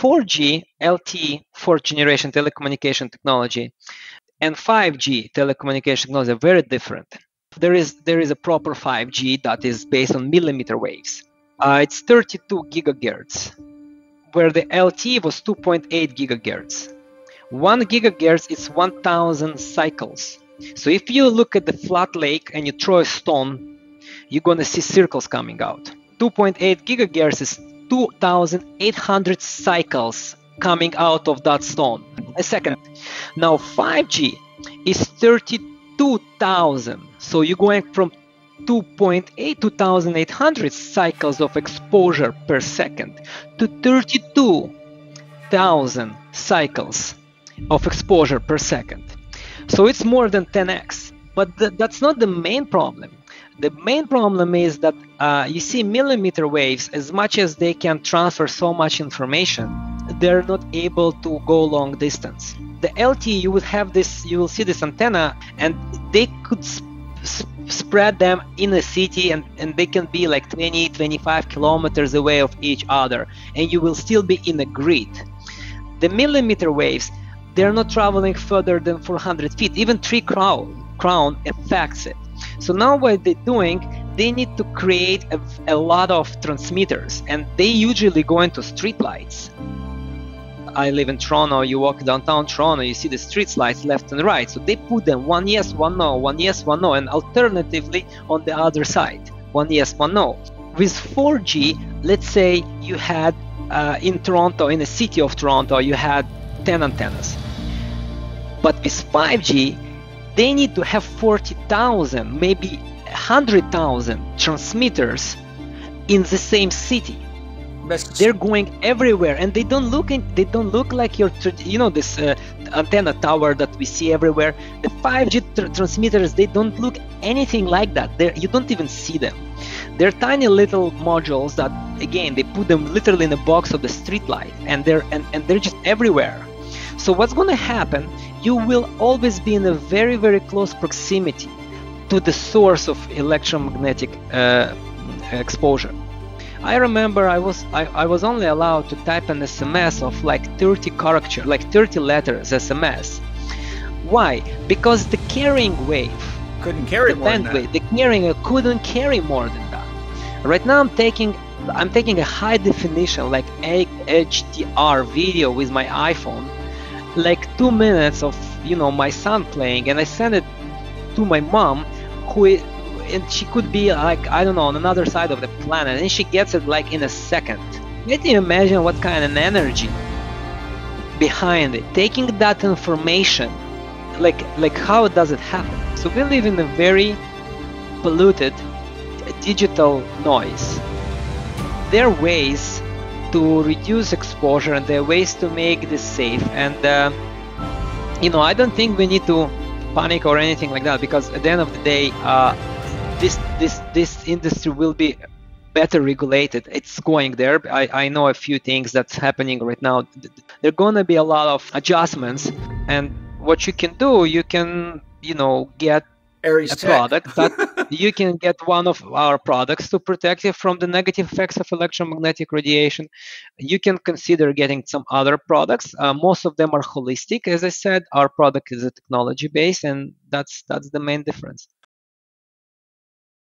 4G LTE fourth generation telecommunication technology and 5G telecommunication technology are very different. There is there is a proper 5G that is based on millimeter waves. Uh, it's 32 gigahertz, where the LTE was 2.8 gigahertz. One gigahertz is 1,000 cycles. So if you look at the flat lake and you throw a stone, you're gonna see circles coming out. 2.8 gigahertz is 2,800 cycles coming out of that stone a second. Now 5G is 32,000. So you're going from 2.8 2,800 cycles of exposure per second to 32,000 cycles of exposure per second. So it's more than 10x. But th- that's not the main problem. The main problem is that uh, you see millimeter waves, as much as they can transfer so much information, they're not able to go long distance. The LTE, you would have this, you will see this antenna, and they could sp- spread them in a city, and, and they can be like 20, 25 kilometers away of each other, and you will still be in a grid. The millimeter waves, they're not traveling further than 400 feet. Even three crown, crown affects it. So now what they're doing, they need to create a, a lot of transmitters, and they usually go into streetlights I live in Toronto, you walk downtown Toronto, you see the street lights left and right. So they put them one yes, one no, one yes, one no, and alternatively on the other side, one yes, one no. With 4G, let's say you had uh, in Toronto, in the city of Toronto, you had 10 antennas. But with 5G, they need to have 40,000, maybe 100,000 transmitters in the same city. They're going everywhere and they don't look in, they don't look like your you know this uh, antenna tower that we see everywhere. The 5g tr- transmitters they don't look anything like that. They you don't even see them. They're tiny little modules that again they put them literally in a box of the street light and they're and, and they're just everywhere so what's going to happen you will always be in a very very close proximity to the source of electromagnetic uh, exposure I remember I was I, I was only allowed to type an SMS of like 30 characters, like 30 letters SMS. Why? Because the carrying wave couldn't carry the more bandwidth, the carrying couldn't carry more than that. Right now I'm taking I'm taking a high definition like HDR video with my iPhone, like two minutes of you know my son playing, and I send it to my mom, who and she could be like I don't know on another side of the planet, and she gets it like in a second. Can you imagine what kind of energy behind it? Taking that information, like like how does it happen? So we live in a very polluted digital noise. There are ways to reduce exposure, and there are ways to make this safe. And uh, you know, I don't think we need to panic or anything like that because at the end of the day. Uh, this this this industry will be better regulated it's going there I, I know a few things that's happening right now there are going to be a lot of adjustments and what you can do you can you know get Aires a Tech. product that you can get one of our products to protect you from the negative effects of electromagnetic radiation. You can consider getting some other products. Uh, most of them are holistic, as I said. Our product is a technology based, and that's that's the main difference.